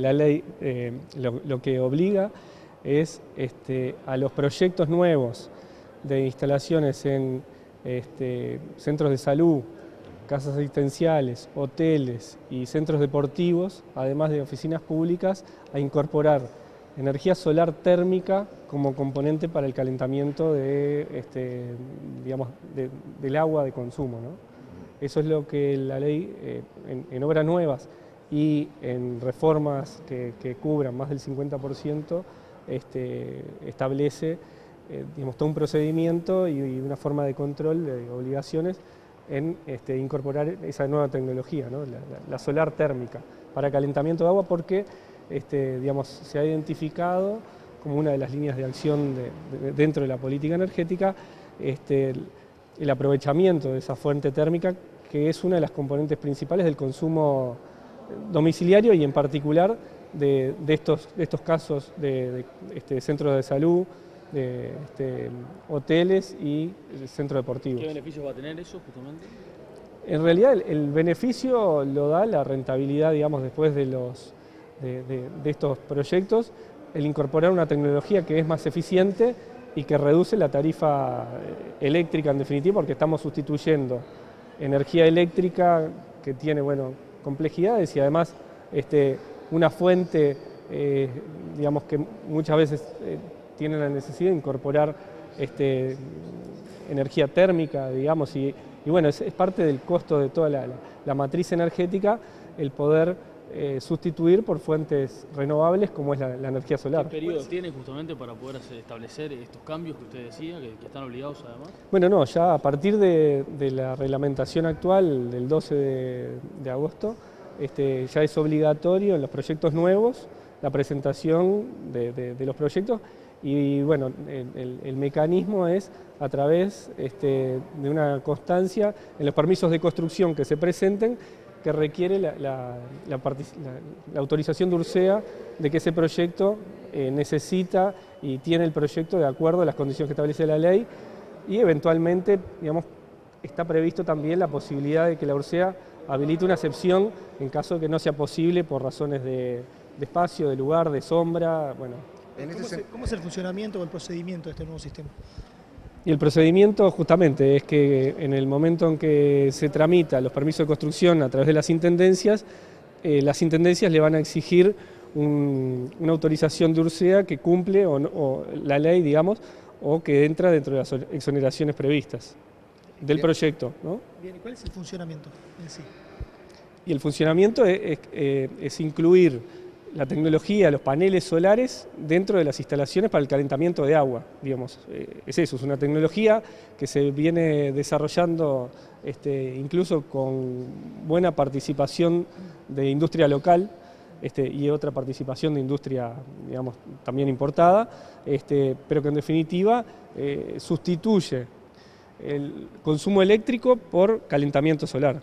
La ley eh, lo, que obliga es este, a los proyectos nuevos de instalaciones en este, centros de salud, casas asistenciales, hoteles y centros deportivos, además de oficinas públicas, a incorporar energía solar térmica como componente para el calentamiento de, este, del agua de consumo. Eso es lo que la ley eh, en obras nuevas y en reformas que, cubran más del 50% este, establece eh, todo un procedimiento y, una forma de control de obligaciones en este, incorporar esa nueva tecnología, la, solar térmica, para calentamiento de agua porque este, digamos, se ha identificado como una de las líneas de acción dentro de la política energética el, el aprovechamiento de esa fuente térmica que es una de las componentes principales del consumo domiciliario y en particular de, estos, estos casos de, este, centros de salud, de este, hoteles y centros deportivos. ¿Qué beneficios va a tener eso justamente? En realidad el, beneficio lo da la rentabilidad, digamos, después de, los, de, estos proyectos, el incorporar una tecnología que es más eficiente y que reduce la tarifa eléctrica en definitiva, porque estamos sustituyendo energía eléctrica que tiene, bueno, complejidades y además este, una fuente, eh, digamos que muchas veces eh, tiene la necesidad de incorporar este, energía térmica, digamos, y, bueno, es, parte del costo de toda la matriz energética el poder eh, sustituir por fuentes renovables como es la, energía solar. ¿Qué periodo tiene justamente para poder establecer estos cambios que usted decía, que, están obligados además? Bueno, no, ya a partir de, la reglamentación actual del 12 de, agosto, este, ya es obligatorio en los proyectos nuevos la presentación de, los proyectos y bueno, el, mecanismo es a través este, de una constancia en los permisos de construcción que se presenten que requiere la, autorización de URSEA de que ese proyecto eh, necesita y tiene el proyecto de acuerdo a las condiciones que establece la ley y eventualmente, digamos, está previsto también la posibilidad de que la URSEA habilite una excepción en caso de que no sea posible por razones de, espacio, de lugar, de sombra, bueno. ¿Cómo es el funcionamiento o el procedimiento de este nuevo sistema? Y el procedimiento justamente es que en el momento en que se tramita los permisos de construcción a través de las intendencias, eh, las intendencias le van a exigir una autorización de URSEA que cumple o, la ley, digamos, o que entra dentro de las exoneraciones previstas del proyecto. Bien, ¿y cuál es el funcionamiento en sí? Y el funcionamiento es eh, incluir la tecnología, los paneles solares dentro de las instalaciones para el calentamiento de agua, digamos. Eh, es eso, es una tecnología que se viene desarrollando este, incluso con buena participación de industria local este, y otra participación de industria, digamos, también importada, este, pero que en definitiva eh, sustituye el consumo eléctrico por calentamiento solar.